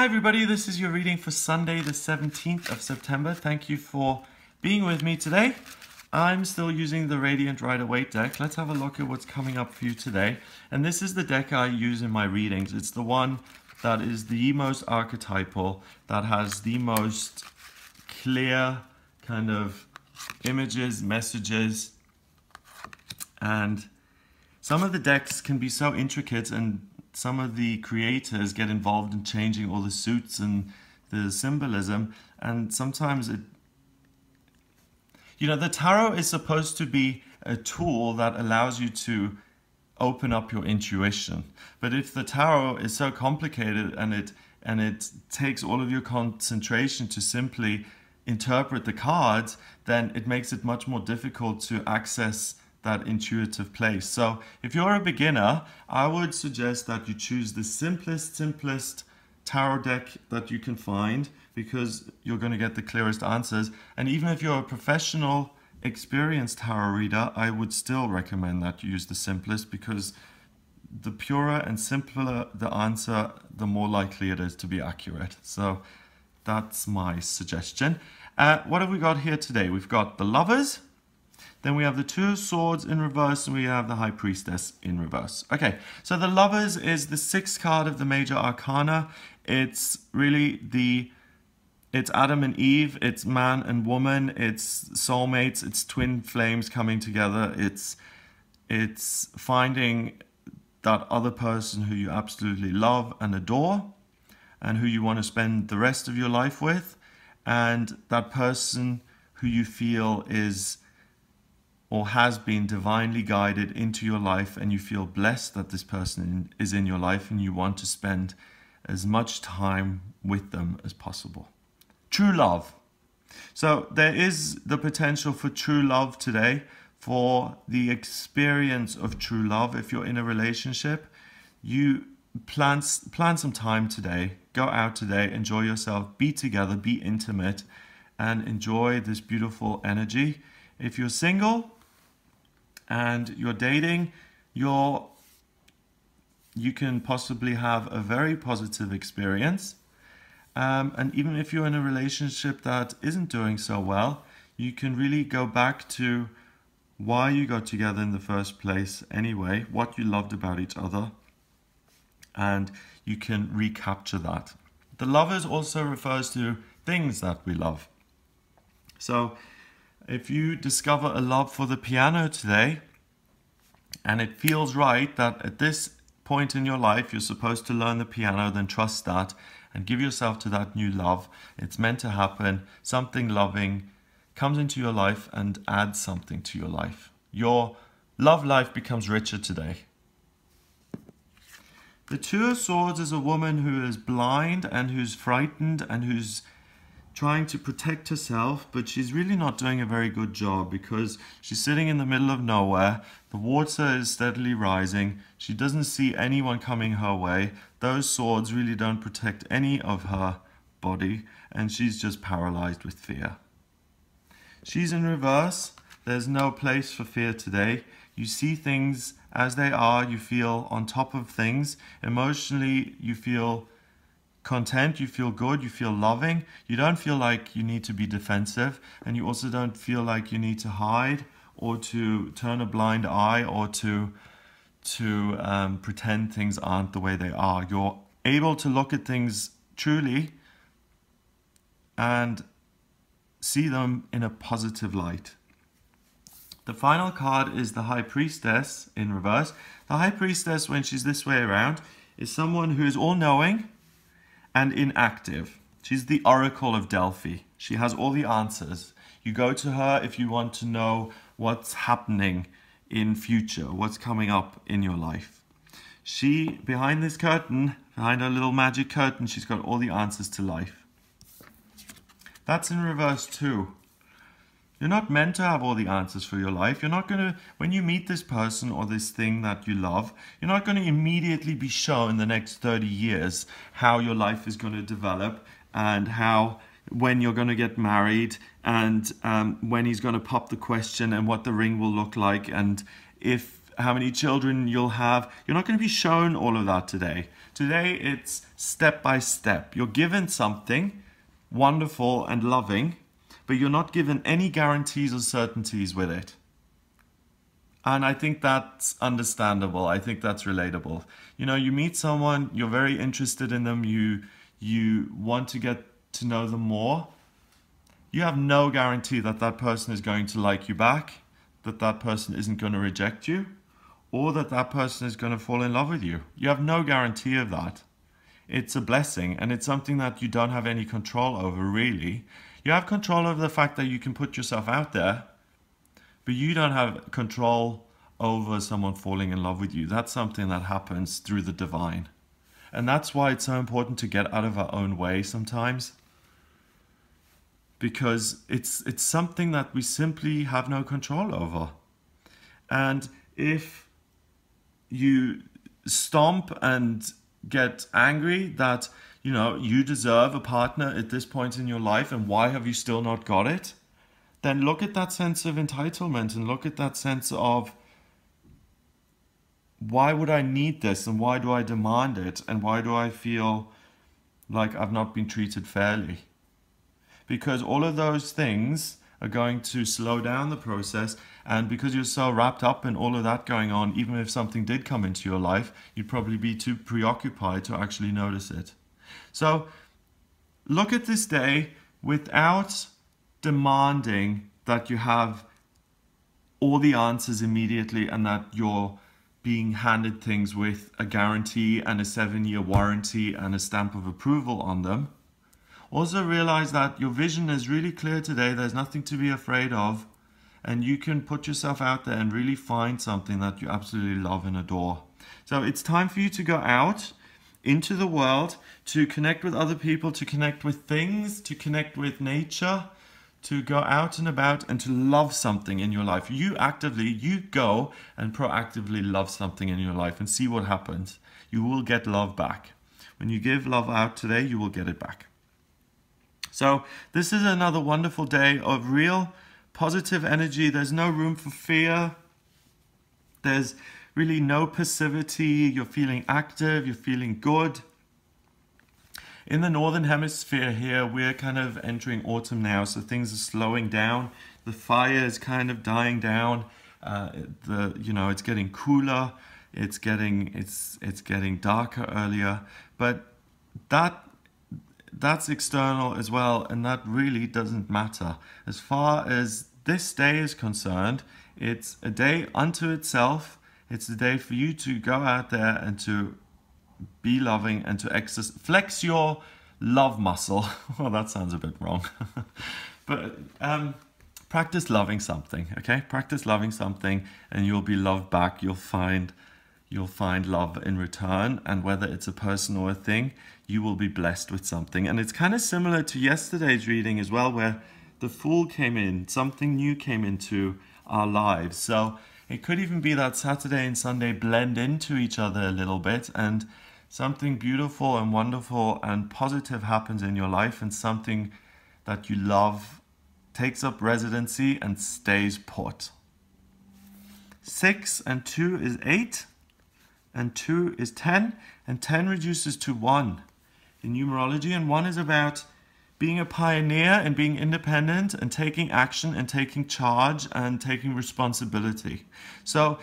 Hi everybody, this is your reading for Sunday the 17th of September. Thank you for being with me today. I'm still using the Radiant Rider-Waite deck. Let's have a look at what's coming up for you today. And this is the deck I use in my readings. It's the one that is the most archetypal, that has the most clear kind of images, messages, and some of the decks can be so intricate and some of the creators get involved in changing all the suits and the symbolism and sometimes it you know the tarot is supposed to be a tool that allows you to open up your intuition. But if the tarot is so complicated and it and it takes all of your concentration to simply interpret the cards then it makes it much more difficult to access that intuitive place. So if you're a beginner, I would suggest that you choose the simplest, simplest tarot deck that you can find because you're going to get the clearest answers. And even if you're a professional, experienced tarot reader, I would still recommend that you use the simplest because the purer and simpler the answer, the more likely it is to be accurate. So that's my suggestion. Uh, what have we got here today? We've got the lovers, then we have the two swords in reverse and we have the high priestess in reverse. Okay, so the lovers is the sixth card of the major arcana. It's really the, it's Adam and Eve, it's man and woman, it's soulmates, it's twin flames coming together. It's, it's finding that other person who you absolutely love and adore and who you want to spend the rest of your life with. And that person who you feel is or has been divinely guided into your life and you feel blessed that this person is in your life and you want to spend as much time with them as possible. True love. So there is the potential for true love today, for the experience of true love. If you're in a relationship, you plan, plan some time today, go out today, enjoy yourself, be together, be intimate, and enjoy this beautiful energy. If you're single, and you're dating, you're you can possibly have a very positive experience. Um, and even if you're in a relationship that isn't doing so well, you can really go back to why you got together in the first place anyway, what you loved about each other, and you can recapture that. The lovers also refers to things that we love. So if you discover a love for the piano today, and it feels right that at this point in your life you're supposed to learn the piano, then trust that and give yourself to that new love. It's meant to happen. Something loving comes into your life and adds something to your life. Your love life becomes richer today. The Two of Swords is a woman who is blind and who's frightened and who's trying to protect herself, but she's really not doing a very good job because she's sitting in the middle of nowhere. The water is steadily rising. She doesn't see anyone coming her way. Those swords really don't protect any of her body, and she's just paralyzed with fear. She's in reverse. There's no place for fear today. You see things as they are. You feel on top of things. Emotionally, you feel content, you feel good, you feel loving. You don't feel like you need to be defensive, and you also don't feel like you need to hide or to turn a blind eye or to to um, pretend things aren't the way they are. You're able to look at things truly and see them in a positive light. The final card is the High Priestess in reverse. The High Priestess, when she's this way around, is someone who is all-knowing, and inactive. She's the Oracle of Delphi. She has all the answers. You go to her if you want to know what's happening in future, what's coming up in your life. She, behind this curtain, behind her little magic curtain, she's got all the answers to life. That's in reverse too. You're not meant to have all the answers for your life. You're not going to, when you meet this person or this thing that you love, you're not going to immediately be shown the next 30 years how your life is going to develop and how, when you're going to get married and um, when he's going to pop the question and what the ring will look like and if how many children you'll have. You're not going to be shown all of that today. Today it's step by step. You're given something wonderful and loving, but you're not given any guarantees or certainties with it. And I think that's understandable. I think that's relatable. You know, you meet someone, you're very interested in them, you you want to get to know them more. You have no guarantee that that person is going to like you back, that that person isn't going to reject you, or that that person is going to fall in love with you. You have no guarantee of that. It's a blessing and it's something that you don't have any control over, really. You have control over the fact that you can put yourself out there but you don't have control over someone falling in love with you. That's something that happens through the divine. And that's why it's so important to get out of our own way sometimes. Because it's it's something that we simply have no control over. And if you stomp and get angry that you know you deserve a partner at this point in your life and why have you still not got it then look at that sense of entitlement and look at that sense of why would I need this and why do I demand it and why do I feel like I've not been treated fairly? Because all of those things are going to slow down the process and because you're so wrapped up in all of that going on, even if something did come into your life, you'd probably be too preoccupied to actually notice it. So look at this day without demanding that you have all the answers immediately and that you're being handed things with a guarantee and a seven year warranty and a stamp of approval on them. Also realize that your vision is really clear today. There's nothing to be afraid of. And you can put yourself out there and really find something that you absolutely love and adore. So it's time for you to go out into the world to connect with other people, to connect with things, to connect with nature, to go out and about and to love something in your life. You actively, you go and proactively love something in your life and see what happens. You will get love back. When you give love out today, you will get it back. So, this is another wonderful day of real positive energy. There's no room for fear. There's really no passivity. You're feeling active, you're feeling good in the northern hemisphere here, we're kind of entering autumn now, so things are slowing down. The fire is kind of dying down. Uh, the you know it's getting cooler. It's getting it's it's getting darker earlier, but that that's external as well, and that really doesn't matter as far as this day is concerned. It's a day unto itself. It's the day for you to go out there and to be loving and to flex your love muscle. well, that sounds a bit wrong. but um, practice loving something, okay? Practice loving something and you'll be loved back. You'll find you'll find love in return and whether it's a person or a thing, you will be blessed with something. And it's kind of similar to yesterday's reading as well where the fool came in, something new came into our lives. So it could even be that Saturday and Sunday blend into each other a little bit and something beautiful and wonderful and positive happens in your life and something that you love takes up residency and stays put. 6 and 2 is 8 and 2 is 10 and 10 reduces to 1 in numerology and 1 is about being a pioneer and being independent and taking action and taking charge and taking responsibility. So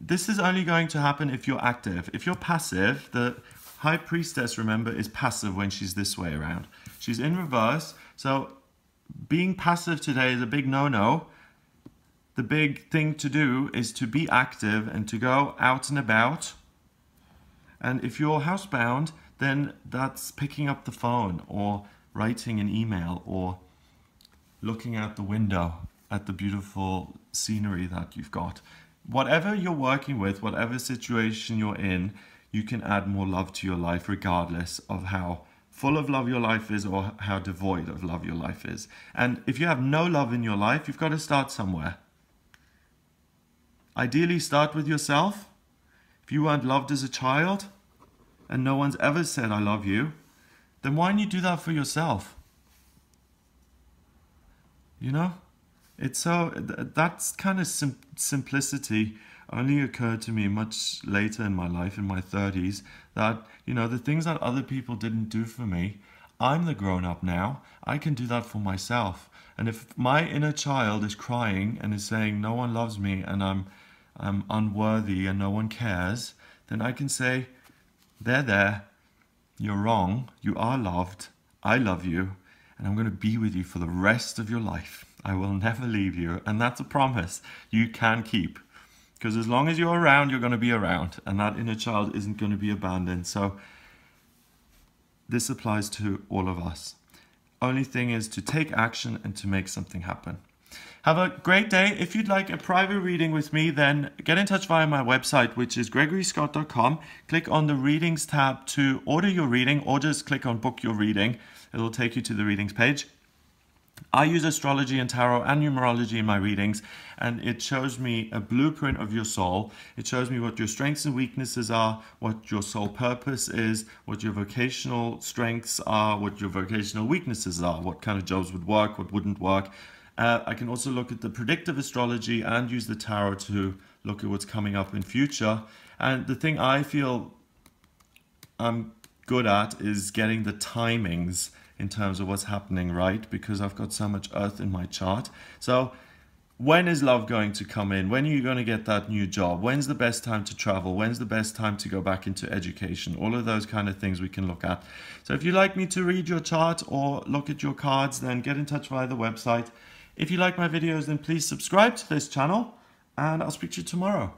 this is only going to happen if you're active. If you're passive, the High Priestess, remember, is passive when she's this way around. She's in reverse, so being passive today is a big no-no. The big thing to do is to be active and to go out and about. And if you're housebound, then that's picking up the phone or writing an email or looking out the window at the beautiful scenery that you've got whatever you're working with, whatever situation you're in, you can add more love to your life regardless of how full of love your life is or how devoid of love your life is. And if you have no love in your life, you've got to start somewhere. Ideally, start with yourself. If you weren't loved as a child and no one's ever said, I love you, then why don't you do that for yourself? You know? it's so that's kind of sim simplicity only occurred to me much later in my life in my 30s that you know the things that other people didn't do for me i'm the grown up now i can do that for myself and if my inner child is crying and is saying no one loves me and i'm i'm unworthy and no one cares then i can say there there you're wrong you are loved i love you and i'm going to be with you for the rest of your life I will never leave you. And that's a promise you can keep. Because as long as you're around, you're going to be around. And that inner child isn't going to be abandoned. So this applies to all of us. Only thing is to take action and to make something happen. Have a great day. If you'd like a private reading with me, then get in touch via my website, which is gregoryscott.com. Click on the readings tab to order your reading or just click on book your reading. It'll take you to the readings page. I use astrology and tarot and numerology in my readings, and it shows me a blueprint of your soul. It shows me what your strengths and weaknesses are, what your soul purpose is, what your vocational strengths are, what your vocational weaknesses are, what kind of jobs would work, what wouldn't work. Uh, I can also look at the predictive astrology and use the tarot to look at what's coming up in future. And the thing I feel I'm good at is getting the timings in terms of what's happening right because I've got so much earth in my chart. So when is love going to come in? When are you going to get that new job? When's the best time to travel? When's the best time to go back into education? All of those kind of things we can look at. So if you'd like me to read your chart or look at your cards, then get in touch via the website. If you like my videos, then please subscribe to this channel and I'll speak to you tomorrow.